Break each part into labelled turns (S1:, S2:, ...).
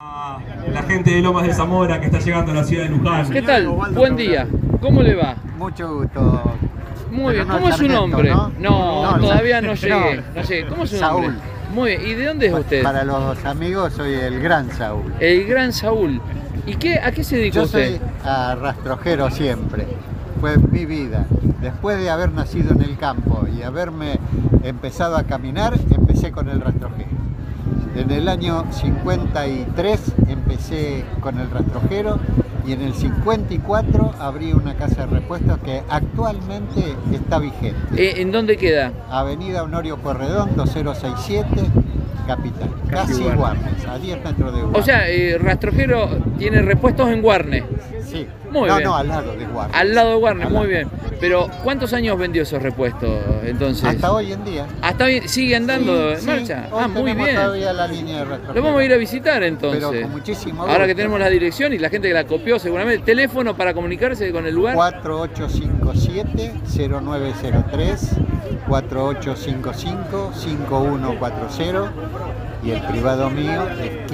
S1: a la gente de Lomas de Zamora que está llegando a la ciudad de Luján.
S2: ¿Qué tal? Buen día. ¿Cómo le va?
S3: Mucho gusto.
S2: Muy
S3: Pero
S2: bien.
S3: no
S2: ¿Cómo es su nombre?
S3: ¿no?
S2: No,
S3: No,
S2: todavía no llegué. No llegué. ¿Cómo es su nombre?
S3: Saúl.
S2: Muy bien. ¿Y de dónde es usted?
S3: Para los amigos soy el gran Saúl.
S2: El gran Saúl. ¿Y qué, a qué se dedica
S3: Yo
S2: usted?
S3: soy a rastrojero siempre. Fue mi vida. Después de haber nacido en el campo y haberme empezado a caminar, empecé con el rastrojero. En el año 53 empecé con el rastrojero y en el 54 abrí una casa de repuestos que actualmente está vigente.
S2: Eh, ¿En dónde queda?
S3: Avenida Honorio Porredón 2067, Capital. Casi
S2: Guarnes.
S3: Guarnes, a 10 metros de
S2: O
S3: Guarnes.
S2: sea, eh, Rastrojero tiene repuestos en Guarne,
S3: sí.
S2: muy
S3: no,
S2: bien.
S3: no, al lado de Guarnes.
S2: al lado de Guarne,
S3: Al
S2: muy
S3: lado.
S2: bien. Pero, ¿cuántos años vendió esos repuestos entonces?
S3: Hasta hoy en día.
S2: Hasta hoy sigue andando en marcha.
S3: sí, hoy
S2: ah, muy bien.
S3: todavía la línea de rastrojero.
S2: Lo vamos a ir a visitar entonces.
S3: Pero con muchísimo
S2: Ahora que tenemos la dirección y la gente que la copió seguramente. ¿Teléfono para comunicarse con el lugar?
S3: 4857-0903, 4855-5140 y el privado mío es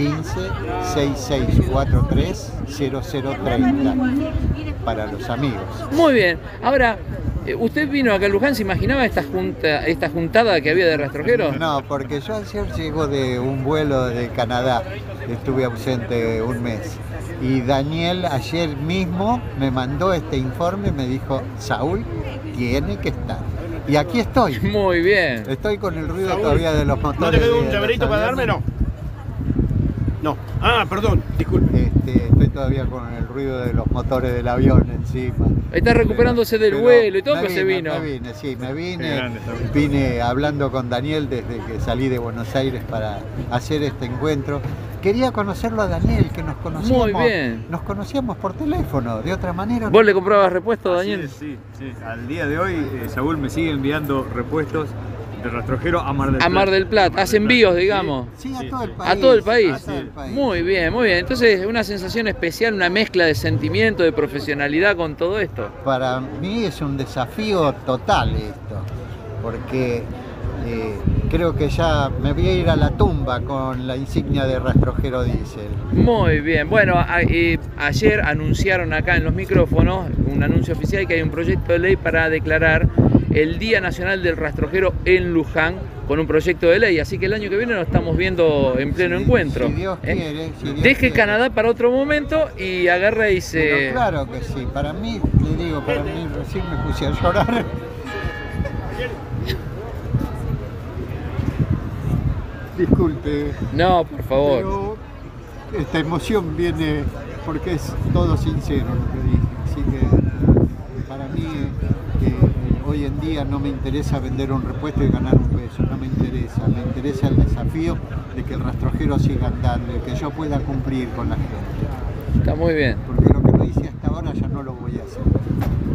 S3: 15-6643-0030 para los amigos.
S2: Muy bien. Ahora, eh, ¿usted vino acá a Luján? ¿Se imaginaba esta, junta, esta juntada que había de rastrojeros?
S3: No, porque yo ayer llego de un vuelo de Canadá, estuve ausente un mes. Y Daniel ayer mismo me mandó este informe, me dijo, Saúl, tiene que estar. Y aquí estoy.
S2: Muy bien.
S3: Estoy con el ruido
S4: Saúl,
S3: todavía de los motores.
S4: ¿No te quedó
S3: de
S4: un llaverito para darme? No. No. Ah, perdón, disculpe.
S3: Este, estoy todavía con el ruido de los motores del avión encima.
S2: Está recuperándose del
S3: Pero
S2: vuelo y todo, pero se vino.
S3: Me vine, sí, me vine.
S4: grande.
S3: Vine hablando con Daniel desde que salí de Buenos Aires para hacer este encuentro. Quería conocerlo a Daniel, que nos conocíamos.
S2: Muy bien.
S3: Nos conocíamos por teléfono, de otra manera.
S2: ¿Vos le comprabas repuesto,
S5: Así
S2: Daniel?
S5: es, sí, sí. Al día de hoy, eh, Saúl me sigue enviando repuestos de rastrojero a Mar del
S2: A
S5: Plata.
S2: Mar del Plata. Hace envíos, digamos.
S3: Sí, a
S5: Sí,
S3: todo el
S5: sí.
S3: país.
S2: A todo el país.
S3: a todo el país.
S2: Muy bien, muy bien. Entonces, una sensación especial, una mezcla de sentimiento, de profesionalidad con todo esto.
S3: Para mí es un desafío total esto, porque eh, creo que ya me voy a ir a la tumba con la insignia de rastrojero diésel.
S2: Muy bien. Bueno, a- eh, ayer anunciaron acá en los micrófonos un anuncio oficial que hay un proyecto de ley para declarar el Día Nacional del Rastrojero en Luján con un proyecto de ley. Así que el año que viene nos estamos viendo en pleno
S3: Si-
S2: encuentro.
S3: Si Dios
S2: ¿eh?
S3: quiere, si Dios
S2: Deje
S3: quiere.
S2: Canadá para otro momento y agarra y se...
S3: Claro que sí, para mí, le digo, para mí recién me puse a llorar. Disculpe,
S2: No, por favor.
S3: pero esta emoción viene porque es todo sincero lo que dije. Así que para mí eh, hoy en día no me interesa vender un repuesto y ganar un peso, no me interesa. Me interesa el desafío de que el rastrojero siga andando y que yo pueda cumplir con la gente.
S2: Está muy bien.
S3: Porque lo que no hice hasta ahora ya no lo voy a hacer.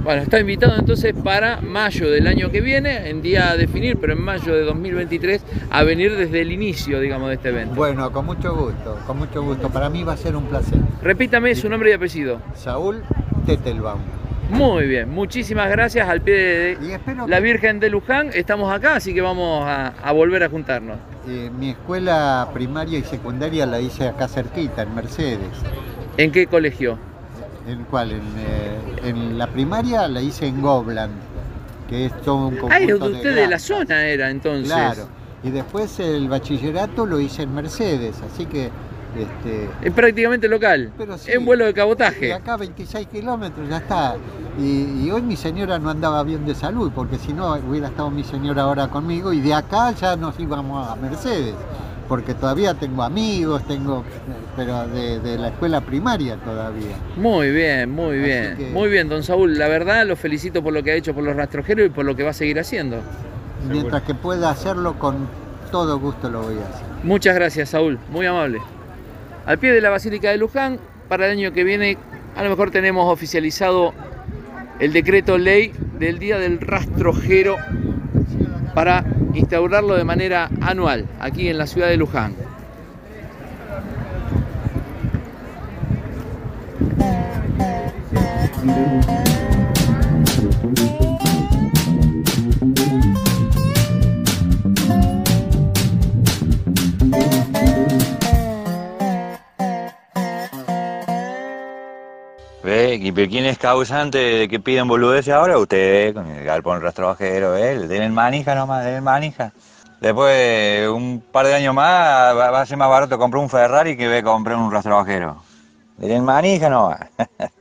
S2: Bueno, está invitado entonces para mayo del año que viene, en día a definir, pero en mayo de 2023, a venir desde el inicio, digamos, de este evento.
S3: Bueno, con mucho gusto, con mucho gusto. Para mí va a ser un placer.
S2: Repítame su nombre y apellido.
S3: Saúl Tettelbaum.
S2: Muy bien, muchísimas gracias al pie de la Virgen de Luján. Estamos acá, así que vamos a, a volver a juntarnos.
S3: eh, mi escuela primaria y secundaria la hice acá cerquita, en Mercedes.
S2: ¿En qué colegio?
S3: ¿En cuál? En, eh, en la primaria la hice en Gobland, que es todo un conjunto
S2: Ah, de usted de la zona era entonces.
S3: Claro. Y después el bachillerato lo hice en Mercedes, así que este,
S2: Es prácticamente local.
S3: Pero sí.
S2: En vuelo de cabotaje.
S3: acá 26 kilómetros, ya está. Y, y hoy mi señora no andaba bien de salud, porque si no hubiera estado mi señora ahora conmigo y de acá ya nos íbamos a Mercedes, porque todavía tengo amigos, tengo, pero de, de la escuela primaria todavía.
S2: Muy bien, muy
S3: Así
S2: bien.
S3: que-
S2: Muy bien, don Saúl. La verdad, lo felicito por lo que ha hecho por los rastrojeros y por lo que va a seguir haciendo.
S3: Mientras que pueda hacerlo, con todo gusto lo voy a hacer.
S2: Muchas gracias, Saúl. Muy amable. Al pie de la Basílica de Luján, para el año que viene, a lo mejor tenemos oficializado el decreto ley del Día del Rastrojero para instaurarlo de manera anual aquí en la ciudad de Luján.
S6: ¿Y pero quién es causante de que piden boludeces ahora? Ustedes, con el galpón rastrojero, él. Denle manija nomás, denle manija. Después, un par de años más, va, a ser más barato comprar un Ferrari que comprar un rastrojero. Denle manija nomás.